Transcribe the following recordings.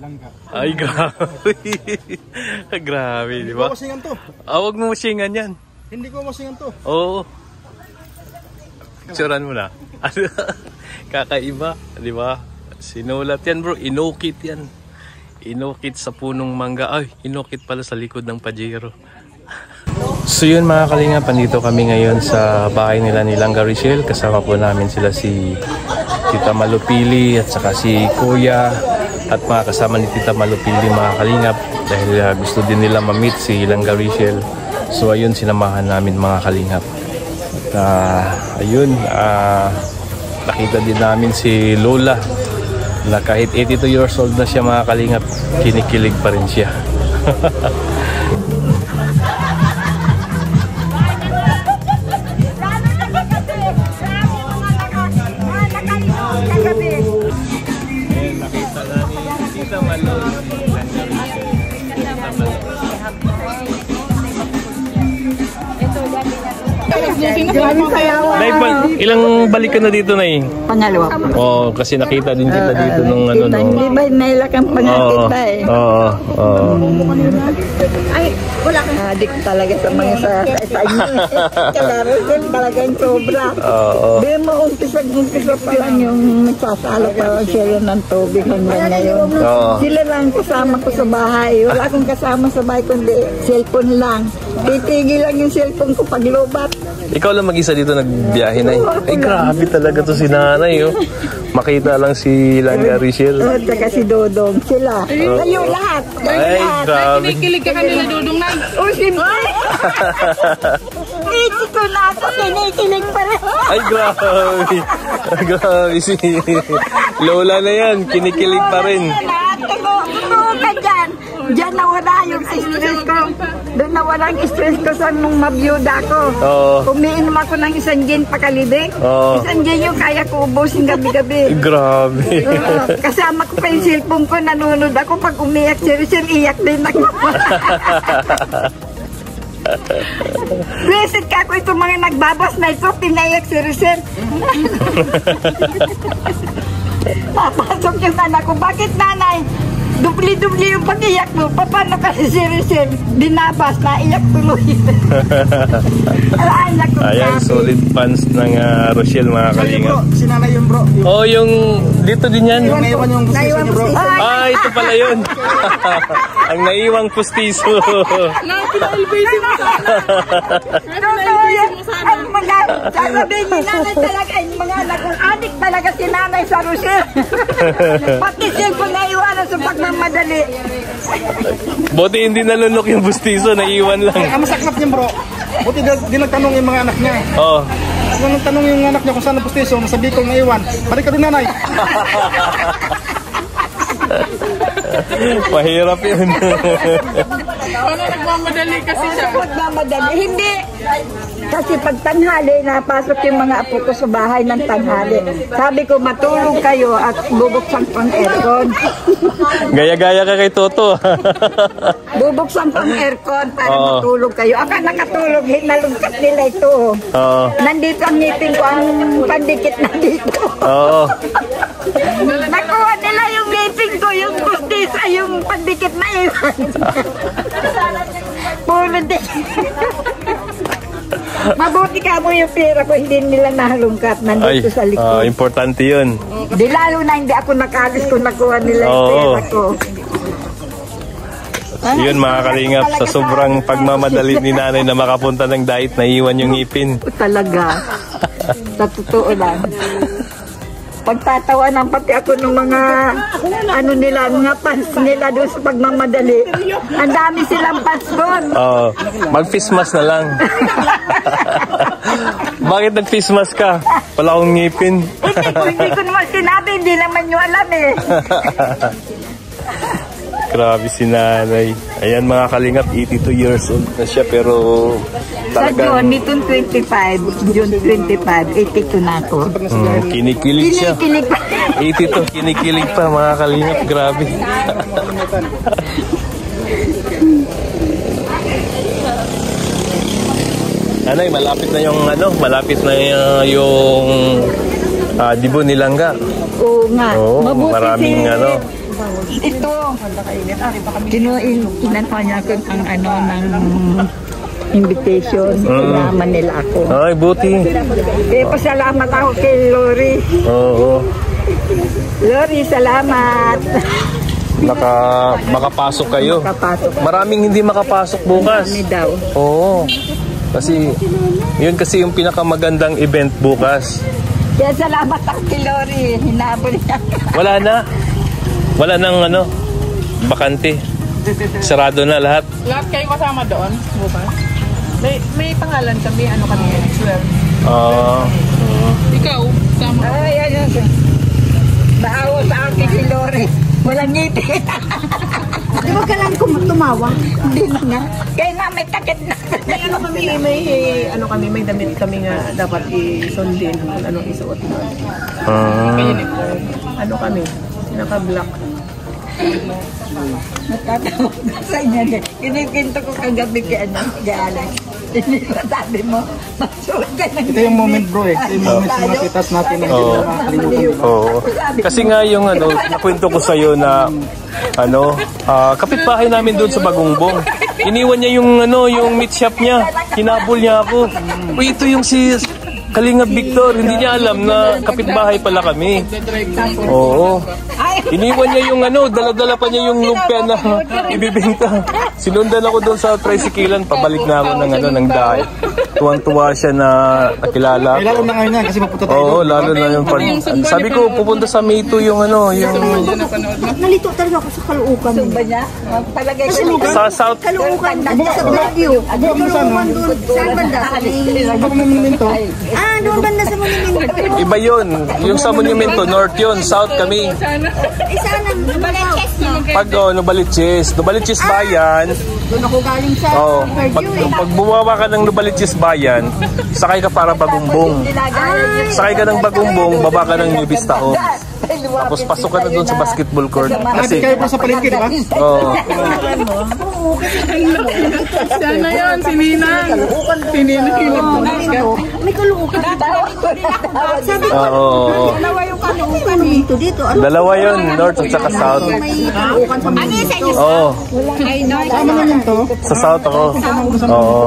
Langga. Ay, grabe. grabe, di Hindi ba? ko masingan to. Ah, huwag mo masingan yan. Hindi ko masingan to. Oo. Picturean mo na. Kakaiba, di ba? Sinulat yan bro, inukit yan. Inukit sa punong mangga. Ay, inukit pala sa likod ng Pajero. So yun mga kalingap, andito kami ngayon sa bahay nila ni Langga Richel. Kasama po namin sila si Tita Malupili at saka si Kuya at mga kasama ni Tita Malupili mga kalingap dahil ah, gusto din nila ma-meet si Langga Richel. So ayun, sinamahan namin mga kalingap. At ah, ayun, ah, nakita din namin si Lola na kahit 82 years old na siya mga kalingap, kinikilig pa rin siya. malo. Namin si Tita Malupili. Nay, pa- ilang balik ka na dito, Nay? Pangalawa po. Oo, kasi nakita din kita dito nung ano, no? Hindi ba nailak ang Oo, pangakit ba eh? oo, oo. Ay, wala kang adik talaga sa mga sa sa inyo. Kalaro din talagang sobra. Oo. Di mo umpisa-umpisa pa lang yung nagsasalo pa lang sila ng tubig hanggang ngayon. Oo. Sila lang kasama ko sa bahay. Wala akong kasama sa bahay kundi cellphone lang. Titigil lang yung cellphone ko pag lubat. Ikaw lang mag-isa dito nagbiyahe, Nay. Ay, grabe talaga to si nanay, oh. Makita lang si Langga Richel. At saka si Dodong. Sila. Kayo lahat. Kayo Ay, lahat. grabe. Kinikilig ka kanila, Dudong na. O, siyempre. Iti ko na ako. Kinikilig pa rin. Ay, grabe. grabe si Lola na yan. Kinikilig pa rin. Ate ko, totoo ka dyan. Diyan nawala yung stress ko. Doon nawala yung stress ko sa nung mabiyuda ko. Oo. Umiinom ako ng isang gin pakalibig. Oo. Isang gin yung kaya ko ubusin gabi-gabi. Grabe. Oo. Kasama ko pa yung cellphone ko, nanonood ako. Pag umiyak si Rizal, iyak din ako. Blessed ka ako itong mga nagbabas na ito, pinaiyak si Rizal. Papasok yung anak ko, bakit nanay? Dubli-dubli yung pag-iyak mo. Paano kasi si Rizal? Dinabas, naiyak tuloy. Ay, naku, Ayan, solid fans ng ah, Rochelle, mga Sa'yo bro, kalingap. si nanay yun bro. Yung, Oh, yung dito din yan. yung naiwan yung gusto Naiwan niyo bro. ko si- Ay, Ah, ito pala yun. Ang naiwang pustiso. Na, pina-elevate mo sana. Totoo yan. Ang mga, sasabihin ni nanay talaga, ang mga anak kong adik talaga si nanay sa Rochelle. Pati cellphone na iwanan sa pagmamadali. Buti hindi nalunok yung pustiso, naiwan lang. Ang masaklap niya bro. Buti di, nagtanong yung mga anak niya. Oh. Kung nagtanong yung anak niya kung saan ang pustiso, nasa Bicol na iwan. Balik ka doon nanay. Mahirap yun. Paano nagmamadali kasi siya? Pagmamadali. Hindi. Kasi pag tanghali, napasok yung mga apo ko sa bahay ng tanghali. Sabi ko, matulog kayo at bubuksan ko ang aircon. Gaya-gaya ka kay Toto. Bubuksan ko ang aircon para Oo. matulog kayo. Aka nakatulog, nalungkat nila ito. Oo. Nandito ang ngipin ko, ang pandikit na dito. Oo. Nakuha nila yung ngipin ko, yung kustis, ay yung din. Mabuti ka mo yung pera ko, hindi nila nahalungkat Ay, nandito sa ah, likod. importante yun. Di lalo na hindi ako nakalis kung nakuha nila yung Oo. pera ko. Yun mga kalingap, sa sobrang pagmamadali ni nanay na makapunta ng diet, naiwan yung ngipin. Talaga. sa totoo lang. Pagtatawanan pati ako ng mga ano nila, mga fans nila doon sa pagmamadali. Ang dami silang fans doon. Oo. Mag-fismas na lang. Bakit nag-fismas ka? Wala akong ngipin. Hindi ko, hindi ko naman sinabi, hindi naman nyo alam eh. Grabe si nanay. Ayan mga kalingap, 82 years old na siya pero Sa June, talagang nitong 25, June 25, 82 na ako. mm, kinikilig siya. Kinikilig pa. 82, kinikilig pa mga kalingap. Grabe. Anay, malapit na yung ano, malapit na uh, yung ah, Dibo Nilangga. Oo nga. Oo, Mabuti maraming si, ano. Ito. Kinuin, kinanta niya ko ang ano ng invitation. Sinama nila ako. Ay, buti. Eh, pasalamat ako kay Lori. Oo. Lori, salamat. Naka, makapasok kayo. Kapasok Maraming hindi makapasok bukas. kami daw. Oo. Kasi, yun kasi yung pinakamagandang event bukas. Kaya salamat ako kay Lori. Hinabol niya. Wala na. Wala nang ano, bakante. Sarado na lahat. Lahat kayo kasama doon, bukas. May, may pangalan kami, ano kami, 12. Ah, Ikaw, sama. Ay, ayun. Naawa sa akin si Lori. Walang ngipin. Di ba kailangan ko tumawa? Hindi na nga. Kaya na may takit na. May ano kami, may ano kami, may damit kami nga dapat isundin anong isuot mo. ah, Ano kami, naka-black. Natatawag na sa inyo. din. Kinikinto ko kagabi kay ano, kay Alex. Hindi sabi mo, masuot ka ng Ito yung moment bro eh. Ito yung moment na nakitas natin na makakalimutan. Oo. Kasi nga yung ano, nakwento ko sa iyo na ano, ah, kapitbahay namin doon sa Bagungbong. Iniwan niya yung ano, yung meat shop niya. Hinabol niya ako. Uy, ito yung si Kalingap Victor. Hindi niya alam na kapitbahay pala kami. Oo. Iniwan niya yung ano, dala-dala pa niya yung lumpia na ibibenta. Sinundan ako doon sa tricyclean, pabalik na ako ng ano, ng dahil. Tuwang-tuwa siya na nakilala Ay, lalo na ngayon yan kasi mapunta tayo Oo, lalo na yung pag... Sabi ko, pupunta sa May 2 yung ano, yung... Nalito talaga ako sa kaluukan. Sumba niya. Palagay ko. Sa South... Kaluukan sa Baguio. Kaluukan doon. Saan banda? Ano ba monumento? Ah, doon banda sa monumento. Iba yun. Yung sa Monumento, North yun. South kami. Eh, saan ang Balaches na? Pag oh, Nubaliches. Nubaliches Bayan. Doon ako galing sa Oh, pag, eh. pag bumaba ka ng Nubaliches Bayan, sakay ka para Bagumbong. Sakay ka ng Bagumbong, baba ka ng New Vista Homes. Tapos pasok ka na doon sa basketball court. Ah, Kasi, kayo po sa palengke, di ba? oh, Sana yun, si Ninang. Si Ninang yung May kaluukan. Sabi ko, oo, oo. dalawa yung kaluukan dito dito. Ano? Dalawa yun, North at saka South. May kaluukan sa monumento. Oo, Tama naman to. sa South ako. Tama ko sa Oo.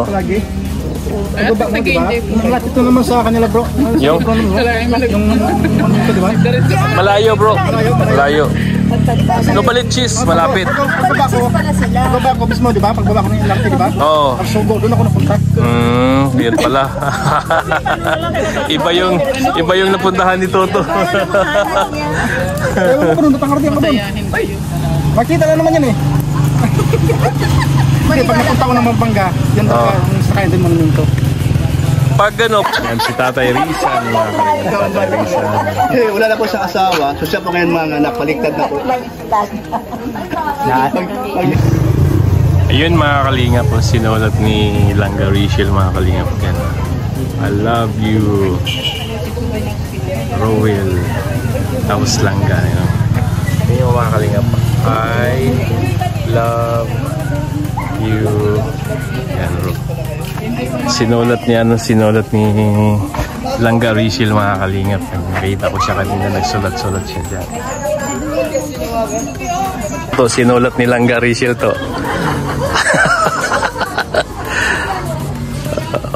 Pagbaba mo, di ba? Malapit to naman sa kanila bro. Yung? Malayo bro. Malayo. Nubaliches, malapit. Pagbaba ko, pagbaba ko mismo, di ba? Pagbaba ko ng Ilarte, di ba? Oo. Ang sugo, doon ako napunta. Hmm, yun pala. iba yung iba yung napuntahan ni Toto. Ewan ko kung nakarating ako doon. Makita na naman yan eh. Hindi, pag napunta ko ng Mabangga, yun Oo. talaga yung sakayan din monumento. Pag ano, yan si Tatay mga kalingap, Tatay Rizan. Eh, wala na po sa asawa. So siya po ngayon mga anak, baliktad na po. Ayun mga kalingap, oh, sinulat ni Langga Rachel mga kalingap. Yan. I love you, Rowell. Tapos Langga. You know? Yun yung mga kalingap. I love you. Yan, Ro. Sinulat niya, ano, sinulat ni Langga Rachel mga kalingap. Nakita ko siya kanina, nagsulat-sulat siya dyan. To, sinulat ni Langga Rachel to.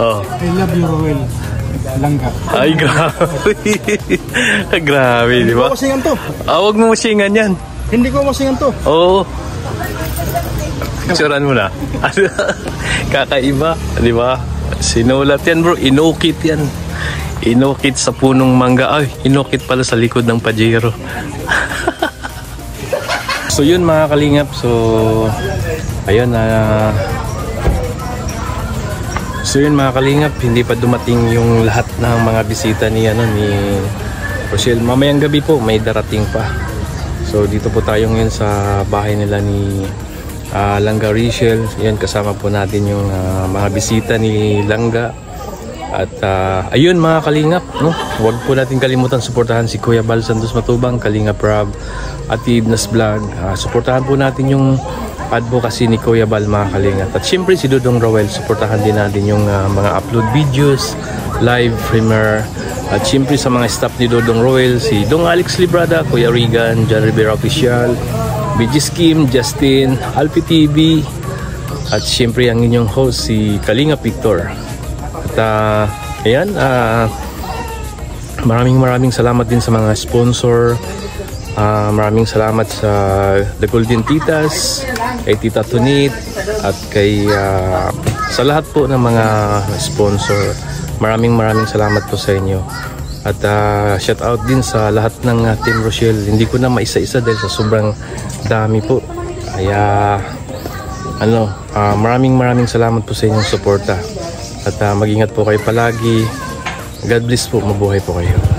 oh. I love you, Roel. Langga. Ay, grabe. grabe, di Hindi ko ba? wasingan to. Ah, huwag mo masingan yan. Hindi ko wasingan to. Oo. Picturean mo na. Kakaiba, di ba? Sinulat yan bro, inukit yan. Inukit sa punong mangga. Ay, inukit pala sa likod ng Pajero. so yun mga kalingap. So, ayun na. so yun mga kalingap, hindi pa dumating yung lahat ng mga bisita ni ano ni Rochelle. Mamayang gabi po, may darating pa. So dito po tayo ngayon sa bahay nila ni ah, Langga Rachel. Yan kasama po natin yung ah, mga bisita ni Langga. At ah, ayun mga kalingap, no? Huwag po natin kalimutan suportahan si Kuya Bal Santos Matubang, Kalingap Rob, at Ibnas Vlog. Ah, suportahan po natin yung advocacy ni Kuya Bal mga kalingap. At syempre si Dudong Rowell, suportahan din natin yung ah, mga upload videos, live premiere, At syempre sa mga staff ni Dodong Royal, si Dong Alex Librada, Kuya Regan, John Rivera Official, BG Kim, Justin, Alpi TV, at syempre ang inyong host si Kalinga Victor. At ah, ayan, ah, maraming maraming salamat din sa mga sponsor. Ah, maraming salamat sa The Golden Titas, kay Tita Tunit, at kay ah, sa lahat po ng mga sponsor. Maraming maraming salamat po sa inyo. At ah, shout out din sa lahat ng ah, Team Rochelle. Hindi ko na maisa-isa dahil sa sobrang dami po. Kaya ano, ah, maraming maraming salamat po sa inyong suporta. At ah, mag-ingat po kayo palagi. God bless po, mabuhay po kayo.